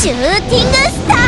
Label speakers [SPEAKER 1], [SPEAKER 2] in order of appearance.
[SPEAKER 1] シューティングスター